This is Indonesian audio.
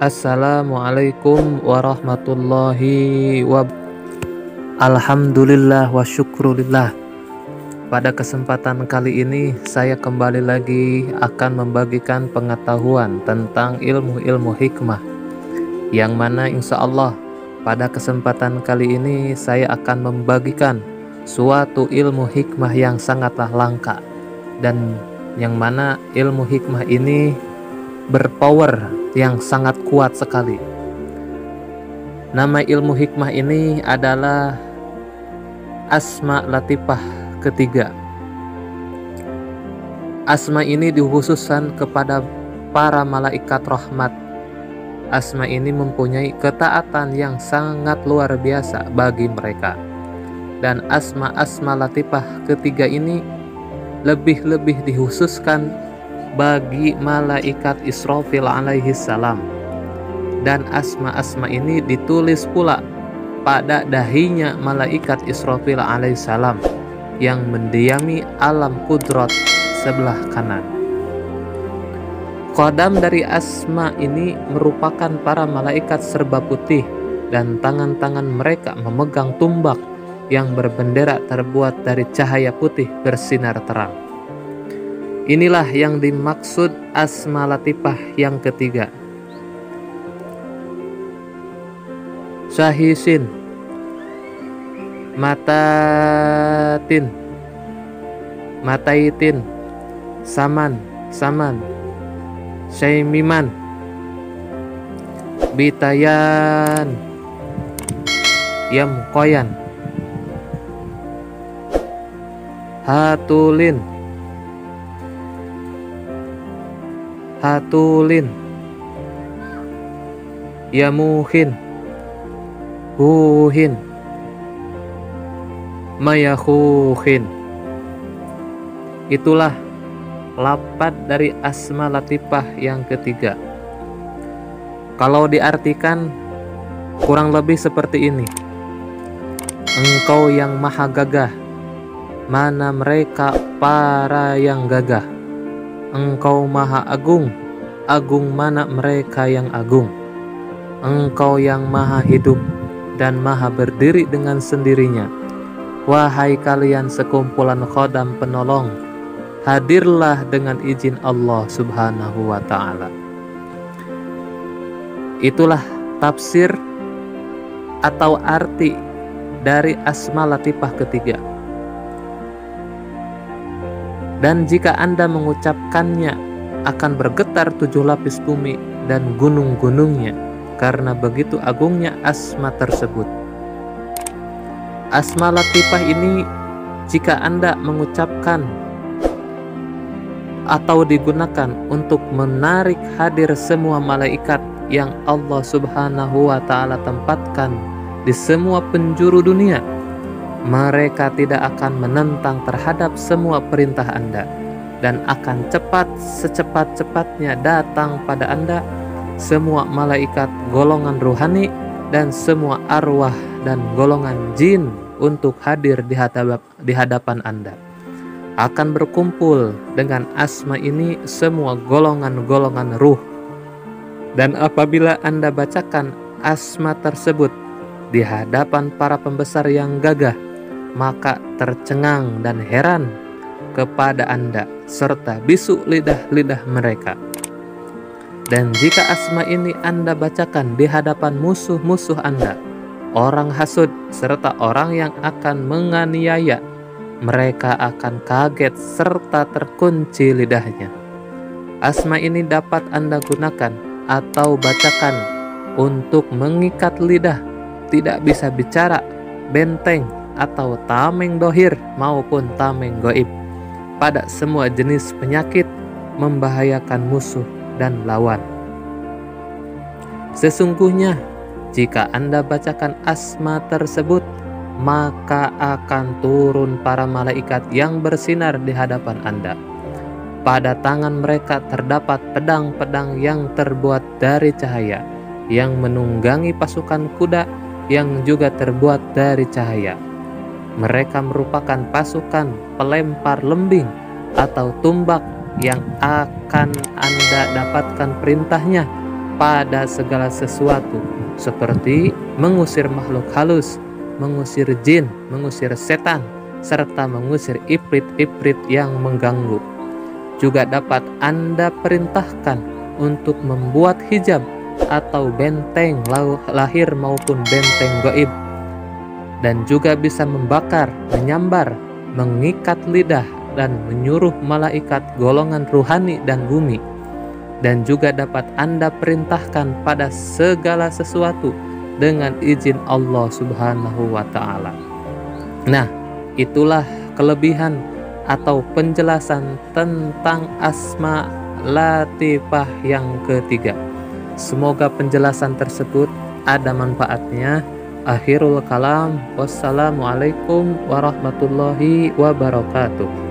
Assalamualaikum warahmatullahi wabarakatuh Alhamdulillah wa syukrulillah. Pada kesempatan kali ini saya kembali lagi akan membagikan pengetahuan tentang ilmu-ilmu hikmah. Yang mana insya Allah pada kesempatan kali ini saya akan membagikan suatu ilmu hikmah yang sangatlah langka. Dan yang mana ilmu hikmah ini berpower yang sangat kuat sekali Nama ilmu hikmah ini adalah Asma Latifah ketiga. Asma ini dikhususkan kepada para malaikat rahmat. Asma ini mempunyai ketaatan yang sangat luar biasa bagi mereka. Dan asma-asma latifah ketiga ini lebih-lebih dikhususkan bagi malaikat Israfil alaihi salam. Dan asma-asma ini ditulis pula pada dahinya malaikat Israfil alaihissalam yang mendiami alam kudrat sebelah kanan. Kodam dari Asma ini merupakan para malaikat serba putih dan tangan-tangan mereka memegang tumbak yang berbendera terbuat dari cahaya putih bersinar terang. Inilah yang dimaksud Asma Latifah yang ketiga. Sahisin. Matatin. Mataitin. Saman. Saman. Syaimiman Bitayan. Yamkoyan. Hatulin Hatulin. Yamuhin. Huhin mayakhuhin itulah lapat dari asma latifah yang ketiga. Kalau diartikan kurang lebih seperti ini. Engkau yang maha gagah mana mereka para yang gagah engkau maha agung agung mana mereka yang agung engkau yang maha hidup dan maha berdiri dengan sendirinya. Wahai kalian sekumpulan khodam penolong, hadirlah dengan izin Allah subhanahu wa ta'ala. Itulah tafsir atau arti dari asma latifah ketiga. Dan jika Anda mengucapkannya akan bergetar tujuh lapis bumi dan gunung-gunungnya karena begitu agungnya asma tersebut. Asma latifah ini jika Anda mengucapkan atau digunakan untuk menarik hadir semua malaikat yang Allah Subhanahu wa taala tempatkan di semua penjuru dunia. Mereka tidak akan menentang terhadap semua perintah Anda dan akan cepat secepat-cepatnya datang pada Anda semua malaikat golongan rohani dan semua arwah dan golongan jin untuk hadir di, di hadapan Anda. Akan berkumpul dengan asma ini semua golongan-golongan ruh. Dan apabila Anda bacakan asma tersebut di hadapan para pembesar yang gagah, maka tercengang dan heran kepada Anda serta bisu lidah-lidah mereka dan jika asma ini Anda bacakan di hadapan musuh-musuh Anda, orang hasud serta orang yang akan menganiaya, mereka akan kaget serta terkunci lidahnya. Asma ini dapat Anda gunakan atau bacakan untuk mengikat lidah, tidak bisa bicara, benteng, atau tameng dohir maupun tameng goib pada semua jenis penyakit membahayakan musuh dan lawan. Sesungguhnya, jika Anda bacakan asma tersebut, maka akan turun para malaikat yang bersinar di hadapan Anda. Pada tangan mereka terdapat pedang-pedang yang terbuat dari cahaya, yang menunggangi pasukan kuda yang juga terbuat dari cahaya. Mereka merupakan pasukan pelempar lembing atau tumbak yang akan Anda dapatkan perintahnya pada segala sesuatu seperti mengusir makhluk halus, mengusir jin, mengusir setan, serta mengusir iprit-iprit yang mengganggu. Juga dapat Anda perintahkan untuk membuat hijab atau benteng lahir maupun benteng gaib dan juga bisa membakar, menyambar, mengikat lidah dan menyuruh malaikat golongan ruhani dan bumi dan juga dapat Anda perintahkan pada segala sesuatu dengan izin Allah Subhanahu wa taala. Nah, itulah kelebihan atau penjelasan tentang asma latifah yang ketiga. Semoga penjelasan tersebut ada manfaatnya. Akhirul kalam. Wassalamualaikum warahmatullahi wabarakatuh.